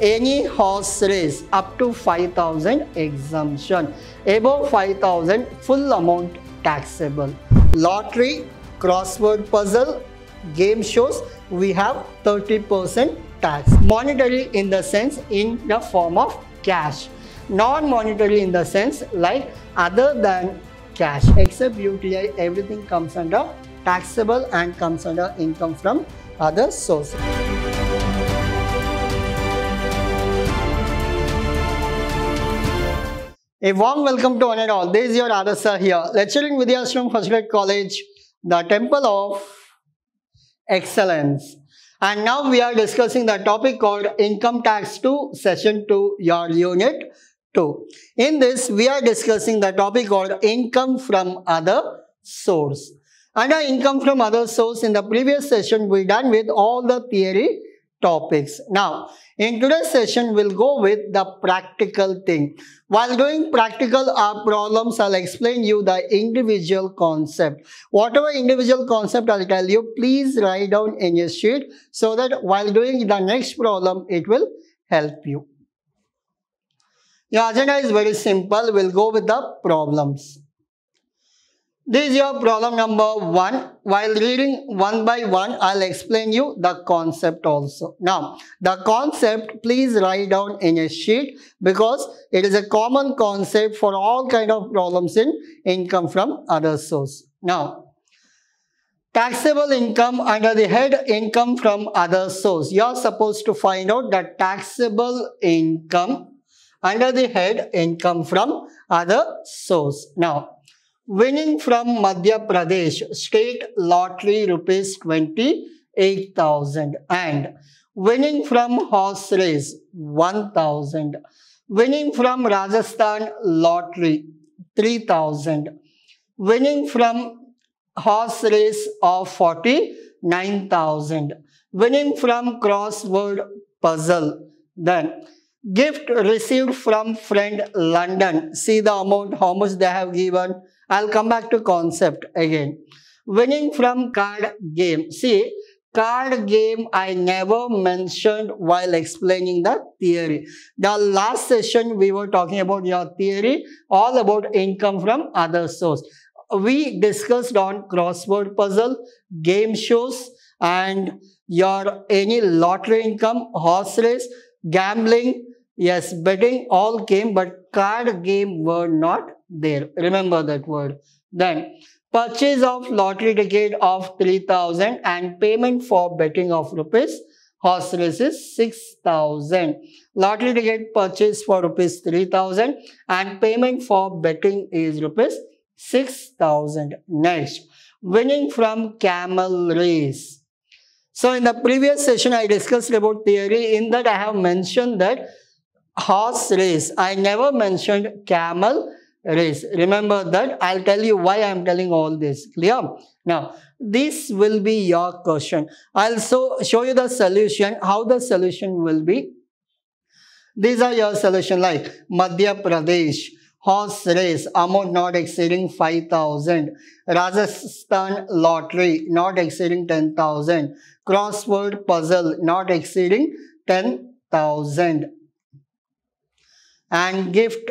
any horse race up to 5000 exemption. Above 5000 full amount taxable. Lottery crossword puzzle game shows we have 30% tax. Monetary in the sense in the form of cash. Non-monetary in the sense like other than cash. Except UTI everything comes under taxable and comes under income from other sources. A warm welcome to one and all. This is your Adarsh here, lecturing from First Grade College, the Temple of Excellence. And now we are discussing the topic called Income Tax 2, Session 2, your Unit 2. In this, we are discussing the topic called Income from Other Source. Under Income from Other Source, in the previous session, we done with all the theory topics. Now, in today's session, we'll go with the practical thing. While doing practical uh, problems, I'll explain you the individual concept. Whatever individual concept I'll tell you, please write down in your sheet so that while doing the next problem, it will help you. Your agenda is very simple. We'll go with the problems. This is your problem number one. While reading one by one, I'll explain you the concept also. Now, the concept, please write down in a sheet because it is a common concept for all kind of problems in income from other source. Now, taxable income under the head income from other source. You're supposed to find out the taxable income under the head income from other source. Now, winning from Madhya Pradesh state lottery rupees 28,000 and winning from horse race 1,000 winning from Rajasthan lottery 3000 winning from horse race of 49,000 winning from crossword puzzle then gift received from friend London. See the amount how much they have given I'll come back to concept again. Winning from card game. See, card game I never mentioned while explaining the theory. The last session we were talking about your theory, all about income from other source. We discussed on crossword puzzle, game shows, and your any lottery income, horse race, gambling, yes, betting all came, but card game were not there. Remember that word. Then purchase of lottery ticket of 3000 and payment for betting of rupees horse race is 6000 lottery ticket purchase for rupees 3000 and payment for betting is rupees 6000 next winning from camel race so in the previous session i discussed about theory in that i have mentioned that horse race i never mentioned camel race. Remember that. I'll tell you why I'm telling all this. Clear? Now, this will be your question. I'll so show you the solution, how the solution will be. These are your solution like Madhya Pradesh, horse race, amount not exceeding 5,000, Rajasthan lottery, not exceeding 10,000, crossword puzzle, not exceeding 10,000, and gift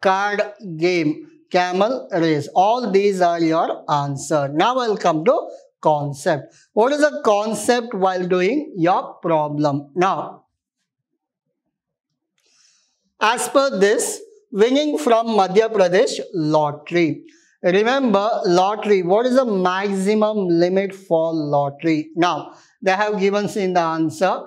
card game, camel race. All these are your answer. Now I'll come to concept. What is the concept while doing your problem? Now, as per this, winning from Madhya Pradesh lottery. Remember, lottery, what is the maximum limit for lottery? Now, they have given in the answer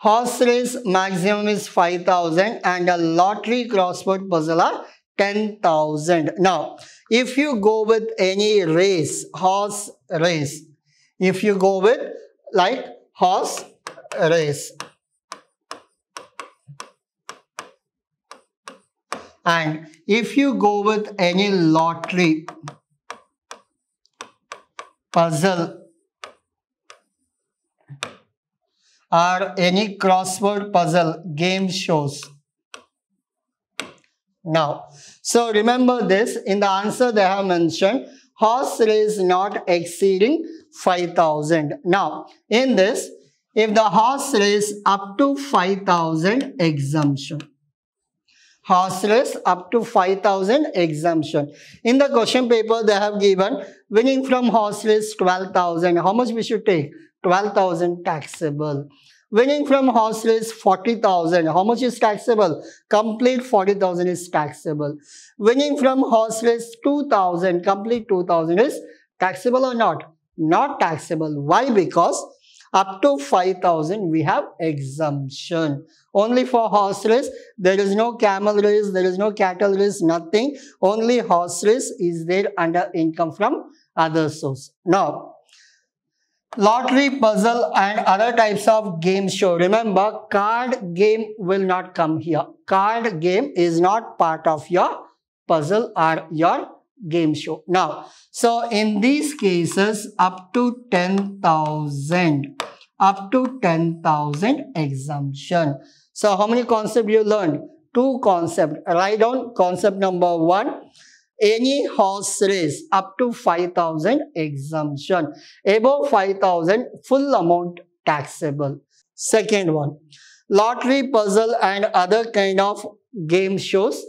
Horse race maximum is 5000 and a lottery crossword puzzle are 10,000. Now, if you go with any race, horse race, if you go with like horse race, and if you go with any lottery puzzle or any crossword puzzle game shows. Now, so remember this, in the answer they have mentioned, horse race not exceeding 5000. Now, in this, if the horse race up to 5000 exemption. Horse race up to 5000 exemption. In the question paper they have given winning from horse race 12000 how much we should take 12000 taxable. Winning from horse race 40000 how much is taxable? Complete 40000 is taxable. Winning from horse race 2000 complete 2000 is taxable or not? Not taxable. Why? Because up to 5000 we have exemption. Only for horse race, there is no camel race, there is no cattle race, nothing. Only horse race is there under income from other source. Now, lottery, puzzle and other types of game show. Remember, card game will not come here. Card game is not part of your puzzle or your game show. Now, so in these cases, up to 10,000, up to 10,000 exemption. So how many concepts you learned? Two concepts. Write down concept number one. Any horse race up to 5,000 exemption. Above 5,000 full amount taxable. Second one. Lottery, puzzle and other kind of game shows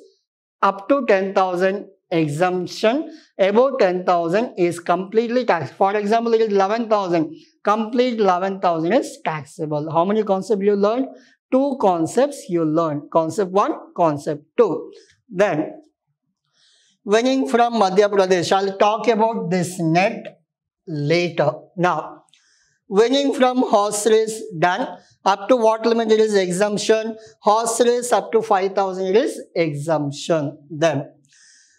up to 10,000 exemption above 10,000 is completely taxed. For example, it is 11,000. Complete 11,000 is taxable. How many concepts you learned? Two concepts you learned. Concept 1, concept 2. Then, winning from Madhya Pradesh. I'll talk about this net later. Now, winning from horse race done. Up to what limit it is exemption. Horse race up to 5,000 it is exemption. Then,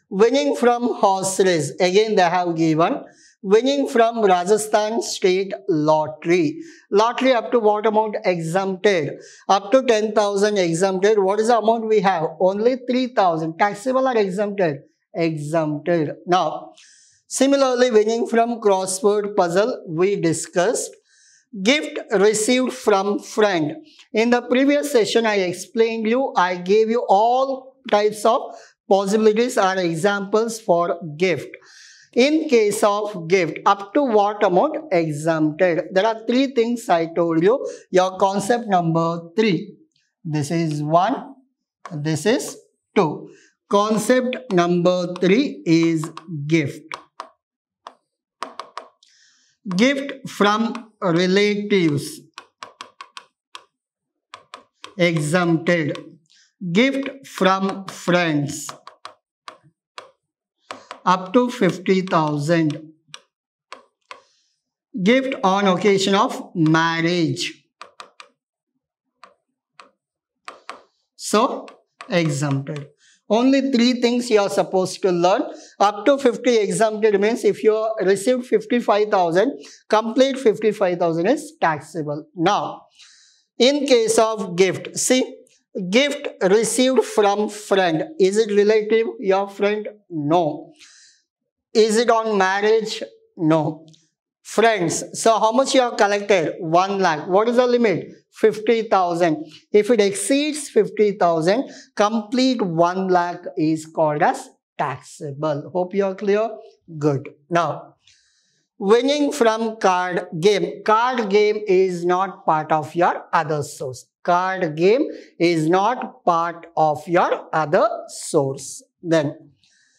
winning from horse race. Again, they have given winning from Rajasthan State Lottery. Lottery up to what amount exempted? Up to 10,000 exempted. What is the amount we have? Only 3,000. Taxable or exempted? Exempted. Now, similarly, winning from crossword puzzle, we discussed. Gift received from friend. In the previous session, I explained you, I gave you all types of possibilities are examples for gift. In case of gift, up to what amount exempted? There are three things I told you. Your concept number three. This is one. This is two. Concept number three is gift. Gift from relatives. Exempted. Gift from friends up to 50,000. Gift on occasion of marriage. So, exempted. Only three things you are supposed to learn. Up to 50 exempted means if you received 55,000, complete 55,000 is taxable. Now, in case of gift, see, gift received from friend. Is it relative, your friend? No. Is it on marriage? No. Friends, so how much you have collected? 1 lakh. What is the limit? 50,000. If it exceeds 50,000, complete 1 lakh is called as taxable. Hope you are clear? Good. Now, winning from card game. Card game is not part of your other source. Card game is not part of your other source. Then,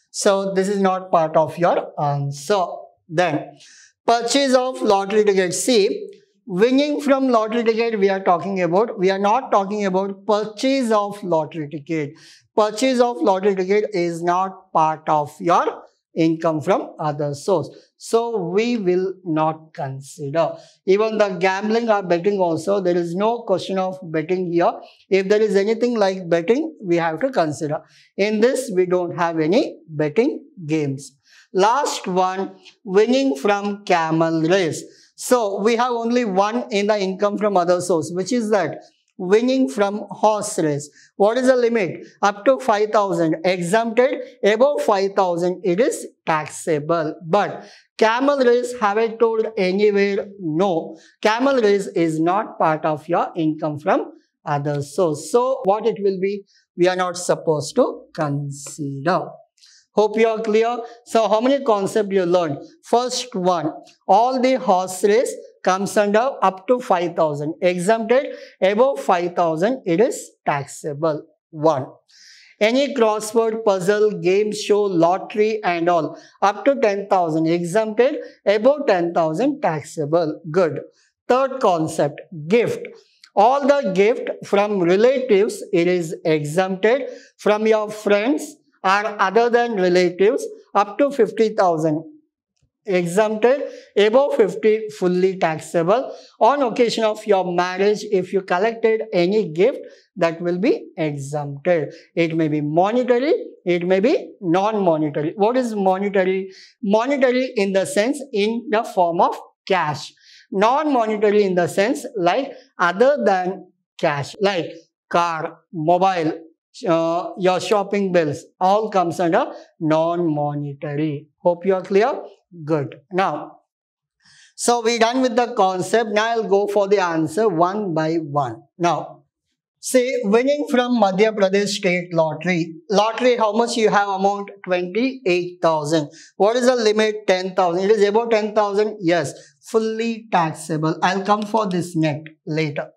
so this is not part of your answer. Then purchase of lottery ticket. See, winning from lottery ticket we are talking about. We are not talking about purchase of lottery ticket. Purchase of lottery ticket is not part of your income from other source. So we will not consider. Even the gambling or betting also, there is no question of betting here. If there is anything like betting, we have to consider. In this, we don't have any betting games. Last one, winning from camel race. So we have only one in the income from other source, which is that winning from horse race. What is the limit? Up to 5,000 exempted, above 5,000 it is taxable. But camel race, have I told anywhere? No. Camel race is not part of your income from other source. So what it will be? We are not supposed to consider. Hope you are clear. So how many concepts you learned? First one, all the horse race comes under up to 5000 exempted above 5000 it is taxable. One any crossword puzzle game show lottery and all up to 10000 exempted above 10000 taxable. Good. Third concept gift. All the gift from relatives it is exempted from your friends or other than relatives up to 50000 exempted above 50 fully taxable. On occasion of your marriage if you collected any gift that will be exempted. It may be monetary it may be non-monetary. What is monetary? Monetary in the sense in the form of cash. Non-monetary in the sense like other than cash like car mobile uh, your shopping bills all comes under non-monetary hope you are clear Good. Now, so we done with the concept. Now I'll go for the answer one by one. Now, say winning from Madhya Pradesh State Lottery. Lottery, how much you have amount? 28,000. What is the limit? 10,000. It is about 10,000? Yes. Fully taxable. I'll come for this net later.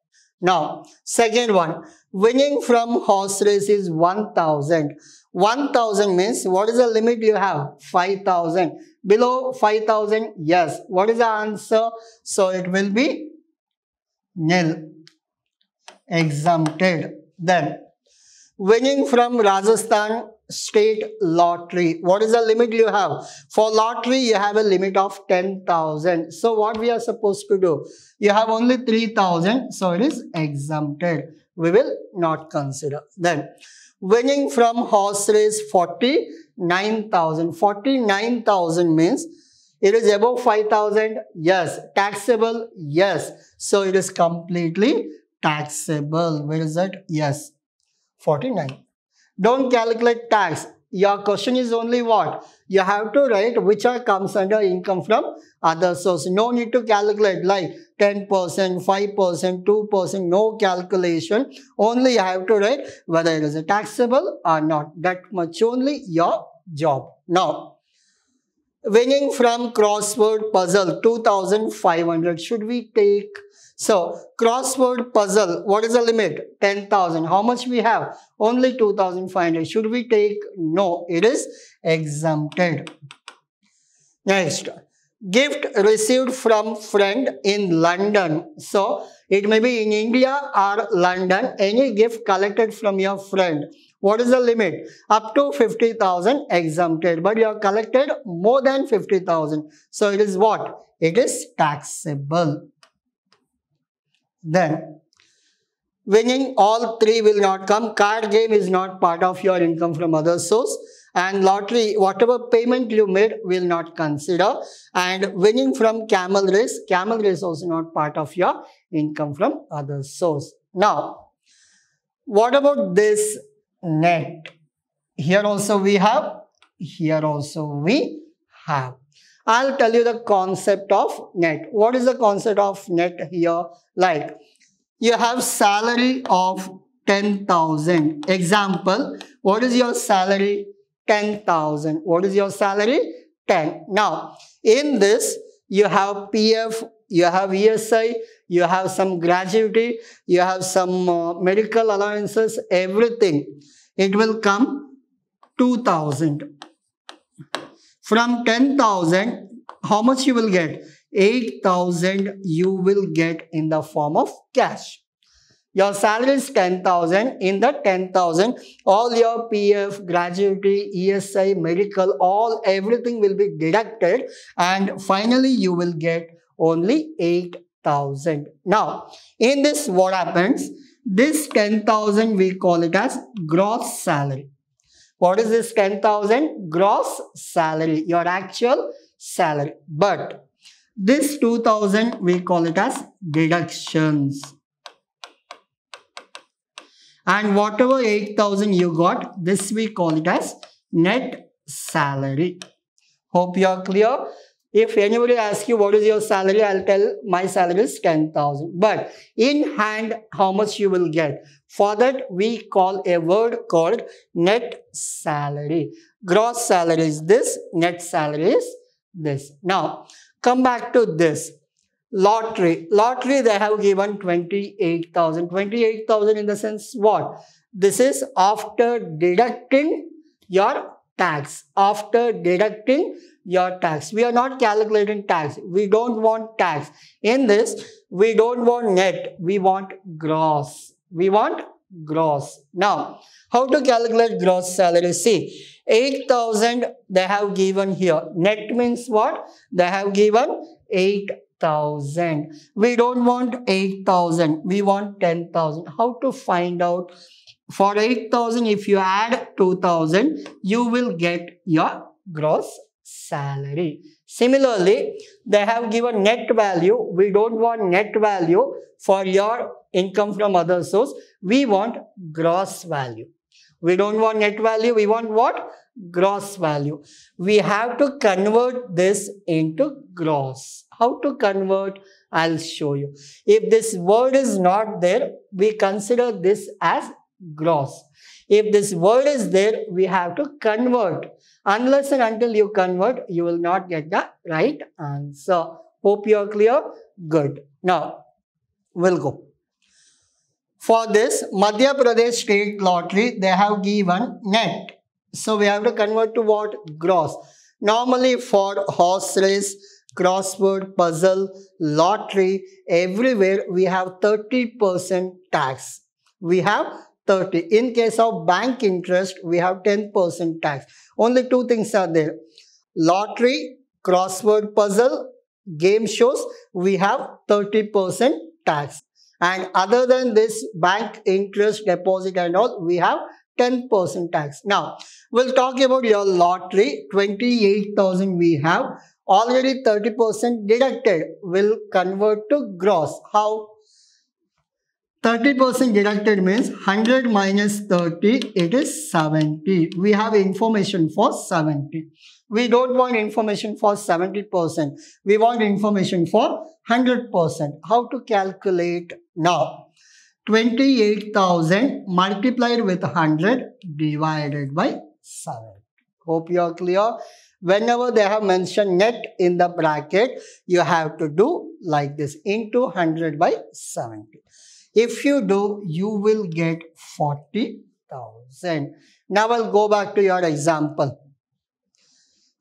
Now, second one. Winning from horse race is 1,000. 1000 means what is the limit you have? 5000. Below 5000, yes. What is the answer? So it will be nil. Exempted. Then winning from Rajasthan state lottery. What is the limit you have? For lottery, you have a limit of 10,000. So what we are supposed to do? You have only 3,000. So it is exempted. We will not consider. Then winning from horse race 49,000. 49,000 means it is above 5,000. Yes. Taxable. Yes. So it is completely taxable. Where is that? Yes. 49. Don't calculate tax. Your question is only what? You have to write which are comes under income from other source. No need to calculate like 10%, 5%, 2%, no calculation. Only you have to write whether it is a taxable or not. That much only your job. Now, winning from crossword puzzle 2500 should we take so crossword puzzle what is the limit 10000 how much we have only 2500 should we take no it is exempted next gift received from friend in London. So, it may be in India or London, any gift collected from your friend. What is the limit? Up to 50,000 exempted, but you have collected more than 50,000. So, it is what? It is taxable. Then, winning all three will not come. Card game is not part of your income from other source and lottery, whatever payment you made will not consider. And winning from camel race, camel race also not part of your income from other source. Now, what about this net? Here also we have, here also we have. I'll tell you the concept of net. What is the concept of net here? Like, you have salary of 10,000. Example, what is your salary? 10,000. What is your salary? 10. Now, in this, you have PF, you have ESI, you have some gratuity, you have some uh, medical allowances, everything. It will come 2,000. From 10,000, how much you will get? 8,000 you will get in the form of cash. Your salary is 10,000. In the 10,000, all your PF, gratuity, ESI, medical, all everything will be deducted and finally you will get only 8,000. Now, in this what happens? This 10,000 we call it as gross salary. What is this 10,000? Gross salary, your actual salary. But this 2,000 we call it as deductions and whatever 8000 you got this we call it as net salary hope you are clear if anybody asks you what is your salary i'll tell my salary is 10000 but in hand how much you will get for that we call a word called net salary gross salary is this net salary is this now come back to this Lottery. Lottery, they have given 28,000. 28,000 in the sense what? This is after deducting your tax. After deducting your tax. We are not calculating tax. We don't want tax. In this, we don't want net. We want gross. We want gross. Now, how to calculate gross salary? See, 8,000 they have given here. Net means what? They have given 8,000. We don't want 8,000. We want 10,000. How to find out? For 8,000, if you add 2,000, you will get your gross salary. Similarly, they have given net value. We don't want net value for your income from other source. We want gross value. We don't want net value. We want what? Gross value. We have to convert this into gross. How to convert? I'll show you. If this word is not there, we consider this as gross. If this word is there, we have to convert. Unless and until you convert, you will not get the right answer. Hope you are clear. Good. Now, we'll go. For this, Madhya Pradesh State Lottery, they have given net. So, we have to convert to what? Gross. Normally, for horse race, crossword, puzzle, lottery, everywhere we have 30% tax. We have 30. In case of bank interest, we have 10% tax. Only two things are there. Lottery, crossword puzzle, game shows, we have 30% tax. And other than this, bank interest, deposit and all, we have 10% tax. Now, we'll talk about your lottery. 28,000 we have. Already 30% deducted will convert to gross. How? 30% deducted means 100 minus 30, it is 70. We have information for 70. We don't want information for 70%. We want information for 100%. How to calculate now? 28,000 multiplied with 100 divided by 7. Hope you are clear. Whenever they have mentioned net in the bracket, you have to do like this into 100 by 70. If you do, you will get 40,000. Now I'll go back to your example.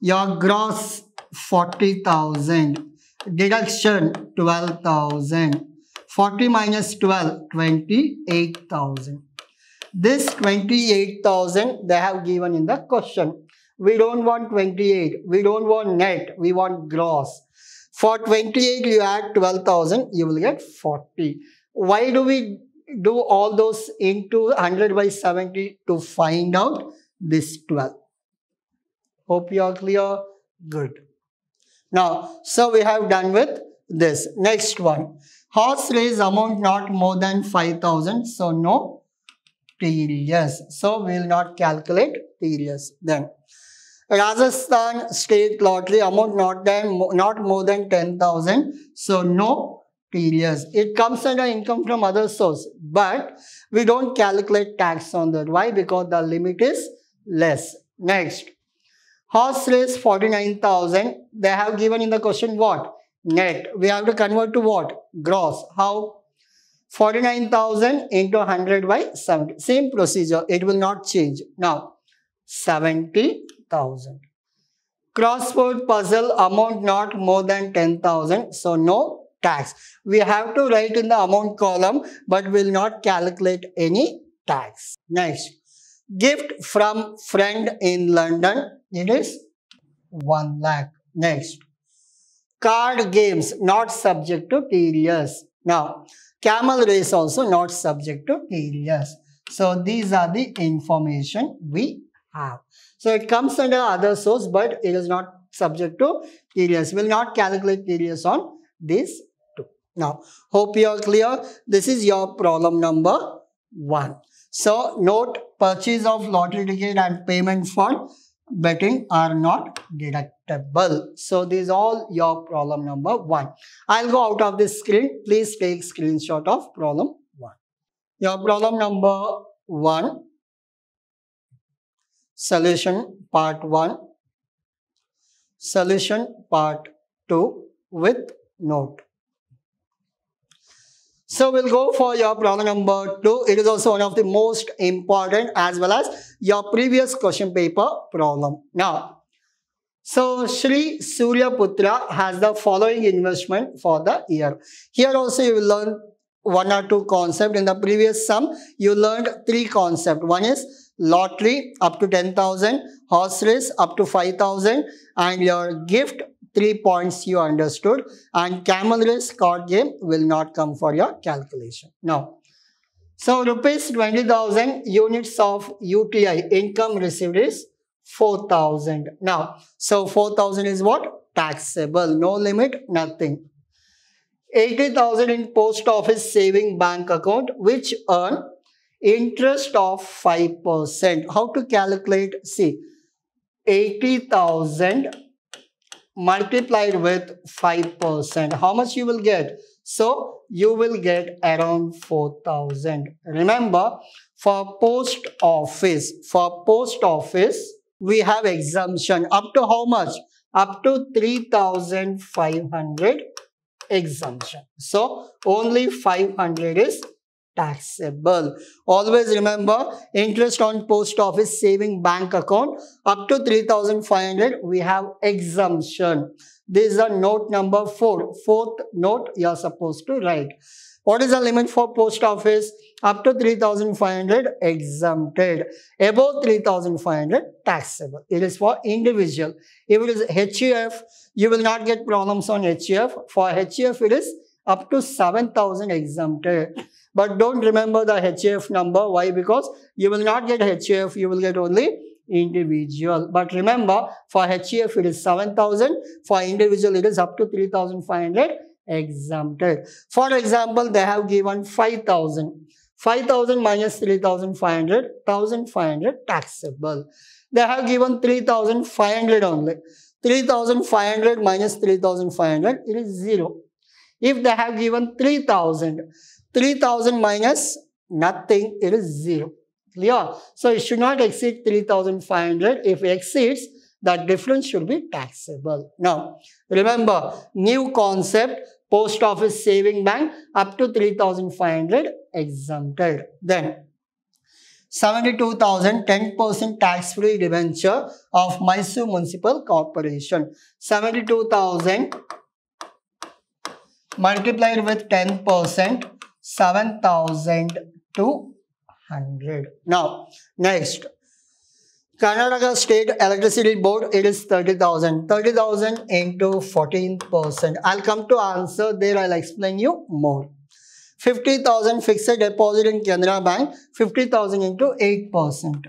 Your gross 40,000. Deduction 12,000. 40 minus 12, 28,000. This 28,000 they have given in the question. We don't want 28. We don't want net. We want gross. For 28, you add 12,000, you will get 40. Why do we do all those into 100 by 70 to find out this 12? Hope you are clear. Good. Now, so we have done with this. Next one. Horse race amount not more than 5000. So, no TDS. So, we will not calculate TDS. Then, Rajasthan state lottery amount not, than, not more than 10,000. So, no periods. It comes under income from other source, but we don't calculate tax on that. Why? Because the limit is less. Next, horse race 49,000. They have given in the question what? Net. We have to convert to what? Gross. How? 49,000 into 100 by 70. Same procedure. It will not change. Now, 70,000. Crossword puzzle amount not more than 10,000. So, no tax. We have to write in the amount column, but will not calculate any tax. Next, gift from friend in London. It is 1 lakh. Next, card games not subject to TDS. Now, camel race also not subject to TDS. So, these are the information we have. So, it comes under other source, but it is not subject to TDS. We will not calculate TDS on this now, hope you are clear. This is your problem number one. So, note purchase of lottery ticket and payment for betting are not deductible. So, this is all your problem number one. I'll go out of this screen. Please take screenshot of problem one. Your problem number one, solution part one, solution part two with note. So we'll go for your problem number two. It is also one of the most important as well as your previous question paper problem. Now, so Sri Surya Putra has the following investment for the year. Here also you will learn one or two concept. In the previous sum, you learned three concept. One is lottery up to 10,000, horse race up to 5,000 and your gift three points you understood and camel race card game will not come for your calculation. Now, so rupees 20,000 units of UTI income received is 4,000. Now, so 4,000 is what? Taxable, no limit, nothing. 80,000 in post office saving bank account which earn interest of 5%. How to calculate? See, 80,000 multiplied with 5%. How much you will get? So, you will get around 4,000. Remember, for post office, for post office, we have exemption up to how much? Up to 3,500 exemption. So, only 500 is taxable. Always remember interest on post office saving bank account up to 3500 we have exemption. This is a note number 4. Fourth note you are supposed to write. What is the limit for post office? Up to 3500 exempted. Above 3500 taxable. It is for individual. If it is HUF, you will not get problems on HUF. For HUF, it is up to 7000 exempted. But don't remember the HUF number. Why? Because you will not get HUF, you will get only individual. But remember, for HUF it is 7000, for individual it is up to 3500 exempted. For example, they have given 5000. 5000 minus 3500, 1500 taxable. They have given 3500 only. 3500 minus 3500, it is 0. If they have given 3000, 3000 minus nothing, it is 0. Clear? So it should not exceed 3500. If it exceeds, that difference should be taxable. Now, remember, new concept, post office saving bank up to 3500 exempted. Then, 72,000 10% tax-free debenture of Mysore Municipal Corporation. 72,000 multiplied with 10% 7,200. Now, next. Karnataka State Electricity Board, it is 30,000. 30,000 into 14%. I'll come to answer there. I'll explain you more. 50,000 fixed deposit in Canara Bank, 50,000 into 8%.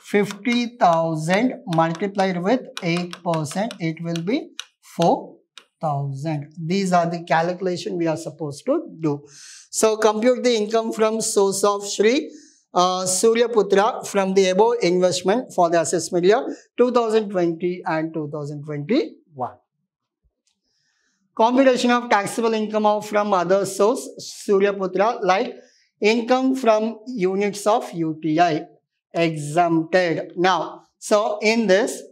50,000 multiplied with 8%, it will be 4 thousand. These are the calculation we are supposed to do. So compute the income from source of Sri uh, Surya Putra from the above investment for the assessment year 2020 and 2021. Computation of taxable income of from other source Surya Putra like income from units of UTI exempted. Now, so in this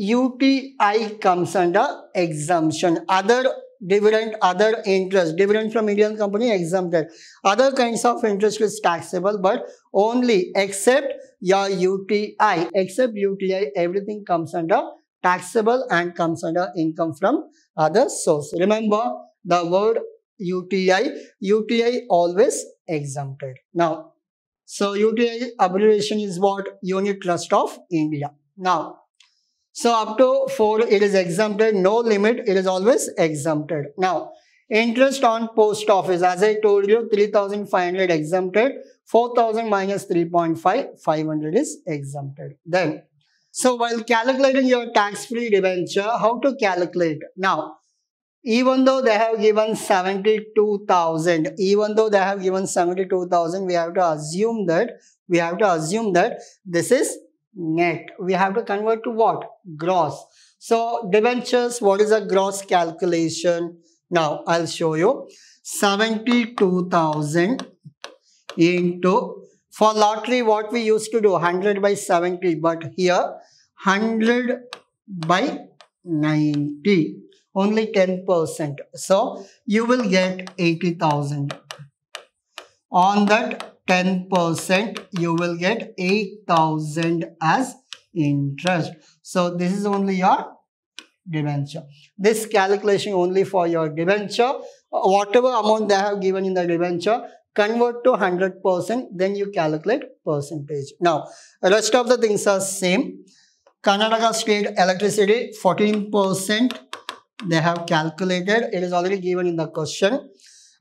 UTI comes under exemption. Other dividend, other interest, dividend from Indian company exempted. Other kinds of interest is taxable, but only except your UTI. Except UTI, everything comes under taxable and comes under income from other source. Remember the word UTI. UTI always exempted. Now, so UTI abbreviation is what? Unit Trust of India. Now, so up to 4 it is exempted, no limit, it is always exempted. Now interest on post office as I told you 3500 exempted, 4000 minus 3.5, 500 is exempted. Then so while calculating your tax-free debenture, how to calculate? Now even though they have given 72,000, even though they have given 72,000, we have to assume that, we have to assume that this is net. We have to convert to what? Gross. So debentures, what is a gross calculation? Now I'll show you. 72,000 into, for lottery what we used to do 100 by 70 but here 100 by 90. only 10%. So you will get 80,000. On that 10%, you will get 8,000 as interest. So this is only your debenture. This calculation only for your debenture. Whatever amount they have given in the debenture, convert to 100%, then you calculate percentage. Now, rest of the things are same. Karnataka State Electricity, 14%, they have calculated. It is already given in the question.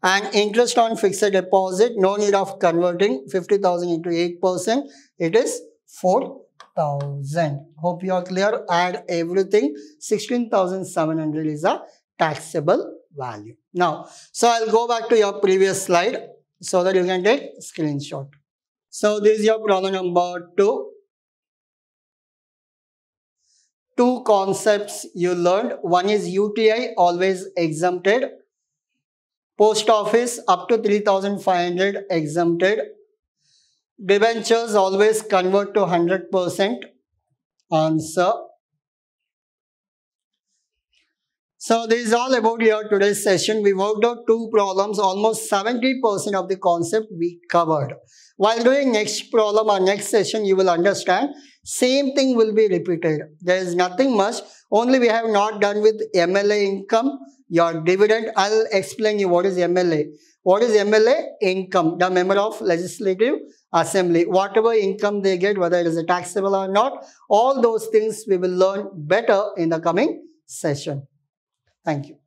And interest on fixed deposit, no need of converting 50,000 into 8%. It is 4,000. Hope you are clear. Add everything. 16,700 is a taxable value. Now, so I'll go back to your previous slide so that you can take screenshot. So this is your problem number 2 two concepts you learned. One is UTI, always exempted. Post office, up to 3,500 exempted. Debentures, always convert to 100%. Answer. So this is all about your today's session. We worked out two problems, almost 70% of the concept we covered. While doing next problem or next session, you will understand same thing will be repeated. There is nothing much. Only we have not done with MLA income, your dividend. I'll explain you what is MLA. What is MLA? Income, the member of legislative assembly. Whatever income they get, whether it is taxable or not, all those things we will learn better in the coming session. Thank you.